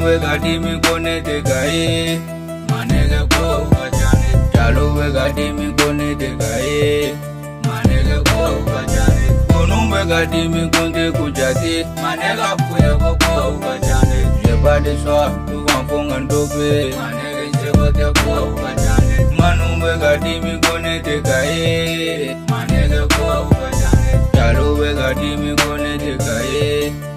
वे घाटी में कोने माने गए को बचाने डालू वे घाटी में कोने माने गए को बचाने दोनों वे घाटी में कौंदे कुजाते मानेगा कोई को को बचाने, ये बाड़ी स्वाद तू आँखों घंटों पे। मानेगा इसे को ते को बचाने, मानू वे घाटी में कोने दिखाए मानेगा को बचाने डालू वे घाटी में कोने दिखाए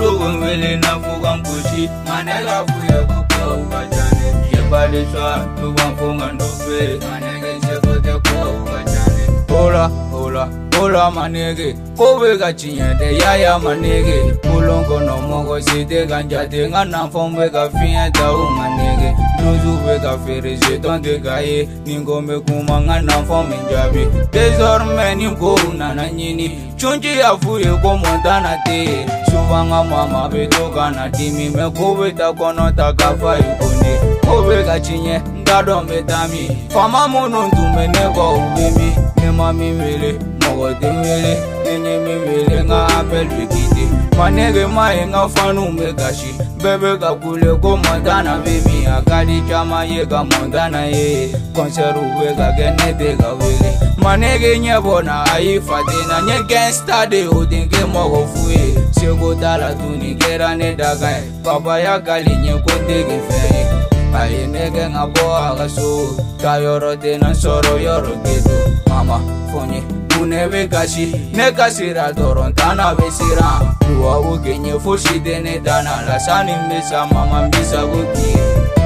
dogon wele na fogan koshi manega fuye koko wajane yebale swa dogon fogan dofe manege sekote ko wajane hola hola. kola manege kobe ka tiɲɛ yaya manege. Kolon kɔnɔ mɔgɔ si tɛ ka jate n ka nafɛnw bɛ ka fiɲɛ ta o manege. Nusu bɛ ka feere setɔn tɛ ka ye nin ko n bɛ kuma n ka nafɛnw min jaabi désormais nin kow nana ɲini cunci y'a f'u ye ko mɔntana tɛ ye sufan ka mama bɛ to ka na dimi mɛ ko bɛ ta kɔnɔ ta ka fa ye kone ko bɛ ka tiɲɛ n t'a dɔn bɛ taa min faama minnu tun bɛ ne kɔ u bɛ min mi wele n ka apɛl bɛ kite manege ma ye n ka fanu bɛ gasi bɛɛ bɛ ka kule ko mɔntana bɛ min a ka di caman ye ka mɔntana ye. Kɔnsɛriw bɛ ka kɛ ne tɛ ka wele. Manege ɲɛ bɔ na a y'i fatena n ye gɛnsta de o den kɛ mɔgɔ fu ye seko t'a la tuni kɛra ne da kan ye eh. papaya kali ɲɛ ko n tɛ kɛ fɛn ye eh. a ye ne kɛ ka so ta yɔrɔ tɛ na sɔrɔ yɔrɔ foonye munebe kasi ne kasira dɔrɔn tana be siran duwawu kɛɲɛ fosi tɛ ne dana lasani n be sa mama n be sago k'i ye